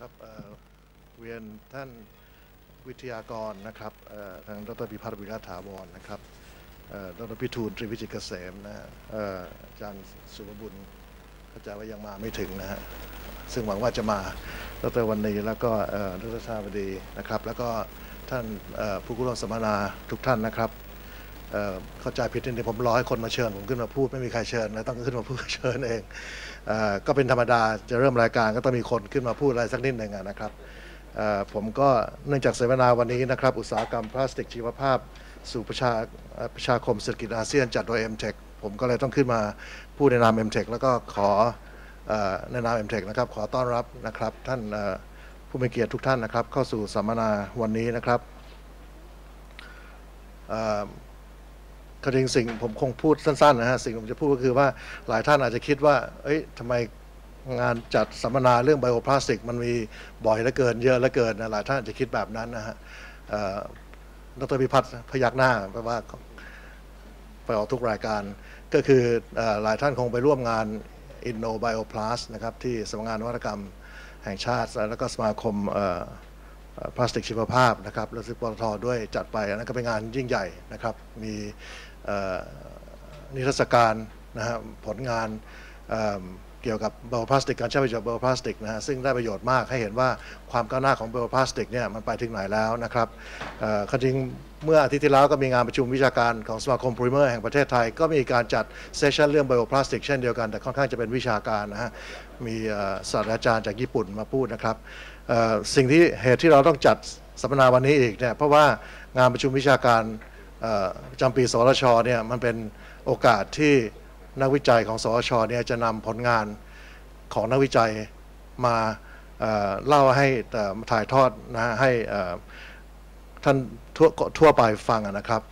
ครับเอ่อเรียนท่านวิทยากรนะครับทางดรพิพัฒน์วิรัตถาวรนะครับดรพิทูลตรีวิจิตรเกษมนะอาจารย์สุภบุญเข้าใจว่ายังมาไม่ถึงนะฮะซึ่งหวังว่าจะมาดรวันนี้แล้วก็ดรชาบดีนะครับ แล้วก็ท่านผู้ร่วมสัมมนาทุกท่านนะครับ เข้าใจผิดนิดผมรอให้คนมาเชิญผมขึ้นมาพูดไม่มีใครเชิญนะต้องขึ้นมาพูดเชิญเองเอก็เป็นธรรมดาจะเริ่มรายการก็ต้องมีคนขึ้นมาพูดอะไรสักนิดหนึ่งนะครับผมก็เนื่องจากเสวนาวันนี้นะครับ อุตสาหกรรมพลาสติกชีวภาพ สู่ประชาประชาคมเศรษฐกิจอาเซียนจัดโดย MTech ผมก็เลยต้องขึ้นมาพูดในนาม MTech แล้วก็ขอในนาม MTech นะครับขอต้อนรับนะครับท่านผู้มีเกียรติทุกท่านนะครับ เข้าสู่สัมมนาวันนี้นะครับ ก็จริงสิ่งผมคงพูดสั้นๆนะฮะสิ่งผมจะพูดก็คือว่าหลายท่านอาจจะคิดว่า เอ้ยทำไมงานจัดสัมมนาเรื่องไบโอพลาสติก มันมีบ่อยเหลือเกิน เยอะเหลือเกินนะหลายท่านอาจจะคิดแบบนั้นนะฮะเอ่อดรพิพัฒน์พยักหน้าแปลว่าไปออกทุกรายการ ก็คืออหลายท่านคงไปร่วมงาน Inno Bio Plus นะครับที่สำนักงานนวัตกรรมแห่งชาติ แล้วก็สมาคมพลาสติกชีวภาพนะครับและซึ่งปตทด้วยจัดไปอันนั้นก็เป็นงานยิ่งใหญ่นะครับ มี นิทรรศการนะฮะผลงานเกี่ยวกับ bioplastic การใช้ประโยชน์ bioplastic นะฮะซึ่งได้ประโยชน์มากให้เห็นว่าความก้าวหน้าของ bioplastic เนี่ยมันไปถึงไหนแล้วนะครับจริงเมื่ออาทิตย์ที่แล้วก็มีงานประชุมวิชาการของสมาคมโพลิเมอร์แห่งประเทศไทย ก็มีการจัด session เรื่อง bioplastic เช่นเดียวกัน แต่ค่อนข้างจะเป็นวิชาการนะฮะมีศาสตราจารย์จากญี่ปุ่นมาพูดนะครับสิ่งที่เหตุที่เราต้องจัดสัมมนาวันนี้อีกเนี่ยเพราะว่างานประชุมวิชาการ ประจำปีสวทชเนี่ยมันเป็นโอกาสที่นักวิจัยของสวชเนี่ยจะนำผลงานของนักวิจัยมาเล่าให้ถ่ายทอดนะฮะให้ท่านทั่วทั่วไปฟังนะครับ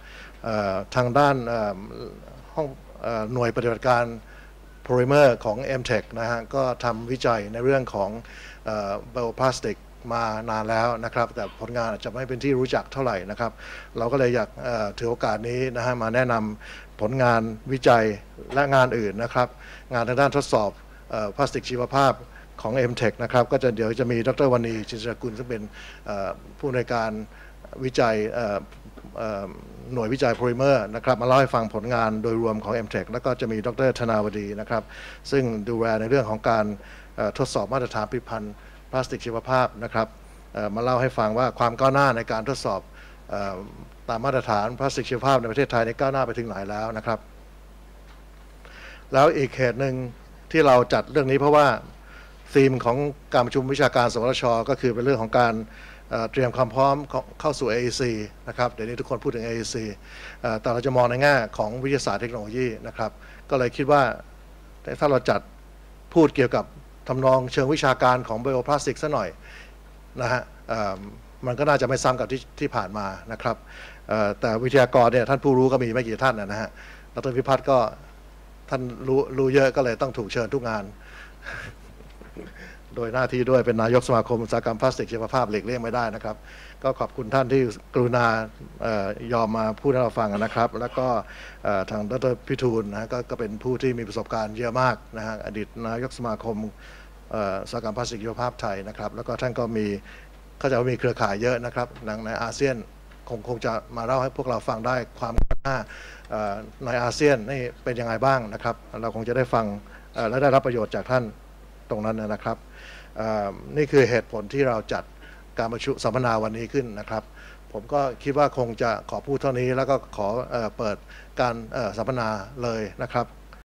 ทางด้านห้องหน่วยปฏิบัติการโพลิเมอร์ของ MTech นะฮะก็ทำวิจัยในเรื่องของไบโอพลาสติก มานานแล้วนะครับ แต่ผลงานอาจจะไม่เป็นที่รู้จักเท่าไหร่นะครับ เราก็เลยอยากถือโอกาสนี้นะฮะมาแนะนำผลงานวิจัยและงานอื่นนะครับ งานทางด้านทดสอบออพลาสติกชีวภาพของ MTech นะครับ ก็จะเดี๋ยวจะมีดรวันีจินตรกุลซึ่งเป็นผู้ในการวิจัยหน่วยวิจัยโพลิเมอร์นะครับมาเล่าให้ฟังผลงานโดยรวมของ MTech แล้วก็จะมีดรธนาวดีนะครับ ซึ่งดูแลในเรื่องของการทดสอบมาตรฐานผลิตภัณฑ์ พลาสติกชีวภาพนะครับมาเล่าให้ฟังว่าความก้าวหน้าในการทดสอบออตามมาตรฐานพลาสติกชีวภาพในประเทศไทยในก้าวหน้าไปถึงไหนแล้วนะครับ แล้วอีกเหตุหนึ่งที่เราจัดเรื่องนี้เพราะว่าธีมของการประชุมวิชาการสวทช ก็คือเป็นเรื่องของการเตรียมความพร้อมเข้าสู่ AEC นะครับเดี๋ยวนี้ทุกคนพูดถึง AEC เอ่อแต่เราจะมองในแง่ของวิทยาศาสตร์เทคโนโลยีนะครับ ก็เลยคิดว่าถ้าเราจัดพูดเกี่ยวกับ ทำนองเชิงวิชาการของไบโอพลาสติกซะหน่อยนะฮะมันก็น่าจะไม่ซ้ำกับที่ที่ผ่านมานะครับแต่วิทยากรเนี่ยท่านผู้รู้ก็มีไม่กี่ท่านนะฮะดรพิพัฒน์ก็ท่านรู้รู้เยอะก็เลยต้องถูกเชิญทุกงาน โดยหน้าที่ด้วยเป็นนายกสมาคมอุตสาหกรรมพลาสติกชีวภาพหลีกเลี่ยงไม่ได้นะครับ ก็ขอบคุณท่านที่กรุณาออยอมมาพูดให้เราฟังนะครับ แล้วก็ทางดรพิทูลนะก็ก็เป็นผู้ที่มีประสบการณ์เยอะมากนะฮะอดีตนายกสมาคมอุตสาหกรรมพลาสติกชีวภาพไทยนะครับ แล้วก็ท่านก็มีเข้าใจว่ามีเครือข่ายเยอะนะครับในในอาเซียนคงคงจะมาเล่าให้พวกเราฟังได้ความก้าวหน้าในอาเซียนนี่เป็นยังไงบ้างนะครับ เราคงจะได้ฟังและได้รับประโยชน์จากท่าน ตรงนั้นนะครับ นี่คือเหตุผลที่เราจัดการประชุมสัมมนาวันนี้ขึ้นนะครับ ผมก็คิดว่าคงจะขอพูดเท่านี้แล้วก็ขอเปิดการสัมมนาเลยนะครับ